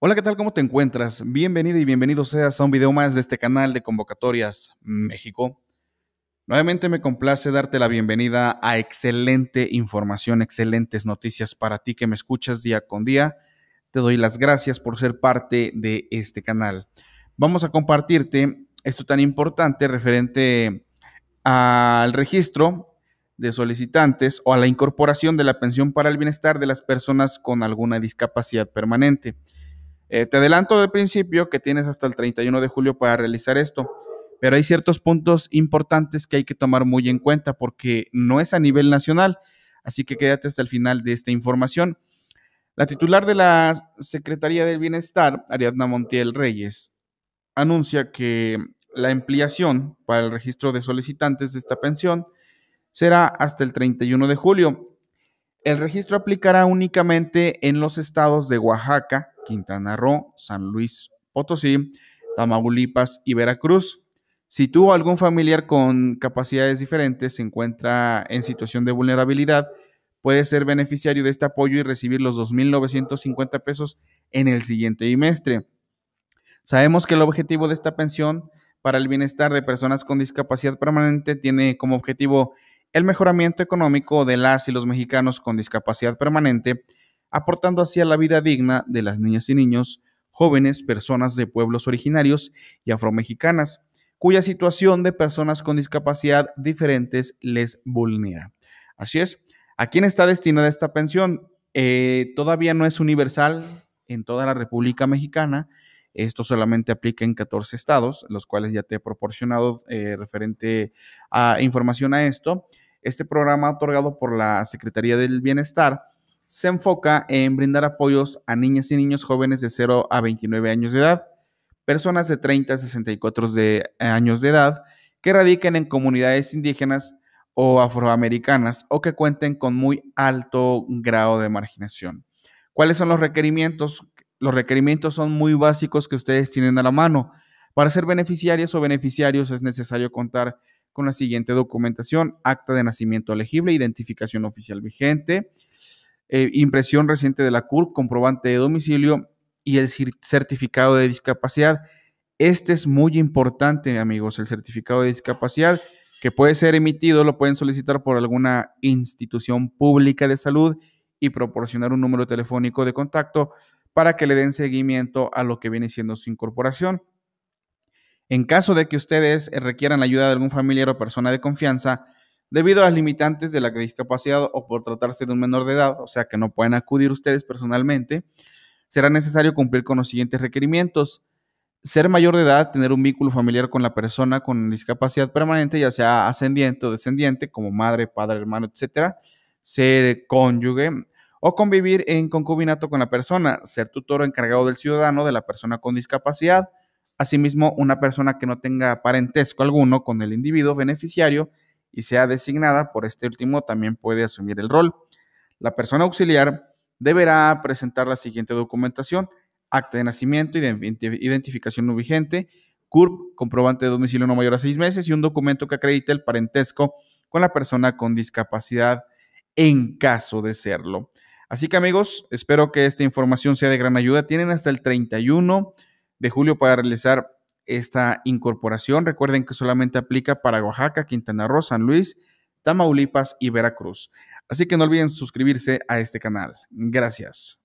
Hola, ¿qué tal? ¿Cómo te encuentras? Bienvenido y bienvenido seas a un video más de este canal de Convocatorias México. Nuevamente me complace darte la bienvenida a excelente información, excelentes noticias para ti que me escuchas día con día. Te doy las gracias por ser parte de este canal. Vamos a compartirte esto tan importante referente al registro de solicitantes o a la incorporación de la pensión para el bienestar de las personas con alguna discapacidad permanente. Eh, te adelanto del principio que tienes hasta el 31 de julio para realizar esto, pero hay ciertos puntos importantes que hay que tomar muy en cuenta porque no es a nivel nacional, así que quédate hasta el final de esta información. La titular de la Secretaría del Bienestar, Ariadna Montiel Reyes, anuncia que la ampliación para el registro de solicitantes de esta pensión será hasta el 31 de julio. El registro aplicará únicamente en los estados de Oaxaca, Quintana Roo, San Luis Potosí, Tamaulipas y Veracruz. Si tú o algún familiar con capacidades diferentes se encuentra en situación de vulnerabilidad, puede ser beneficiario de este apoyo y recibir los 2.950 pesos en el siguiente bimestre. Sabemos que el objetivo de esta pensión para el bienestar de personas con discapacidad permanente tiene como objetivo el mejoramiento económico de las y los mexicanos con discapacidad permanente aportando así a la vida digna de las niñas y niños, jóvenes, personas de pueblos originarios y afromexicanas, cuya situación de personas con discapacidad diferentes les vulnera. Así es, ¿a quién está destinada esta pensión? Eh, todavía no es universal en toda la República Mexicana. Esto solamente aplica en 14 estados, los cuales ya te he proporcionado eh, referente a información a esto. Este programa otorgado por la Secretaría del Bienestar se enfoca en brindar apoyos a niñas y niños jóvenes de 0 a 29 años de edad, personas de 30 a 64 de, eh, años de edad que radiquen en comunidades indígenas o afroamericanas o que cuenten con muy alto grado de marginación. ¿Cuáles son los requerimientos? Los requerimientos son muy básicos que ustedes tienen a la mano. Para ser beneficiarias o beneficiarios es necesario contar con la siguiente documentación, acta de nacimiento elegible, identificación oficial vigente, eh, impresión reciente de la CURP, comprobante de domicilio y el certificado de discapacidad. Este es muy importante, amigos, el certificado de discapacidad que puede ser emitido, lo pueden solicitar por alguna institución pública de salud y proporcionar un número telefónico de contacto para que le den seguimiento a lo que viene siendo su incorporación. En caso de que ustedes requieran la ayuda de algún familiar o persona de confianza, debido a las limitantes de la discapacidad o por tratarse de un menor de edad, o sea que no pueden acudir ustedes personalmente, será necesario cumplir con los siguientes requerimientos. Ser mayor de edad, tener un vínculo familiar con la persona con discapacidad permanente, ya sea ascendiente o descendiente, como madre, padre, hermano, etcétera. Ser cónyuge o convivir en concubinato con la persona, ser tutor encargado del ciudadano de la persona con discapacidad. Asimismo, una persona que no tenga parentesco alguno con el individuo beneficiario y sea designada por este último también puede asumir el rol. La persona auxiliar deberá presentar la siguiente documentación, acta de nacimiento, identificación no vigente, CURP, comprobante de domicilio no mayor a seis meses y un documento que acredite el parentesco con la persona con discapacidad en caso de serlo. Así que amigos, espero que esta información sea de gran ayuda. Tienen hasta el 31 de julio para realizar esta incorporación. Recuerden que solamente aplica para Oaxaca, Quintana Roo, San Luis, Tamaulipas y Veracruz. Así que no olviden suscribirse a este canal. Gracias.